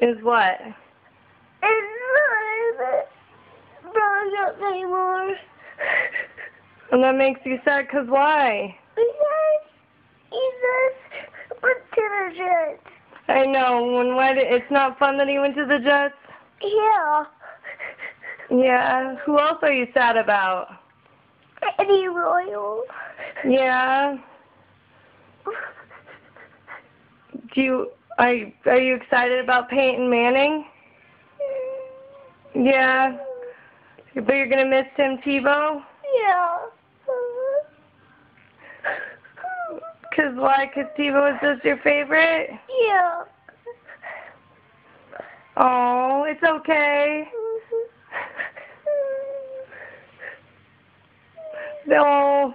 Is what? It's not brought up anymore. And that makes you sad, cause why? Because he just went to the Jets. I know, when why did, it's not fun that he went to the Jets? Yeah. Yeah, who else are you sad about? Eddie Royal. Yeah, do you, are, you- are you excited about Peyton Manning? Yeah, but you're gonna miss Tim Tebow? Yeah. Cause why? Cause Tebow is just your favorite? Yeah. Oh, it's okay. Mm-hmm. No.